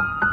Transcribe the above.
Ah.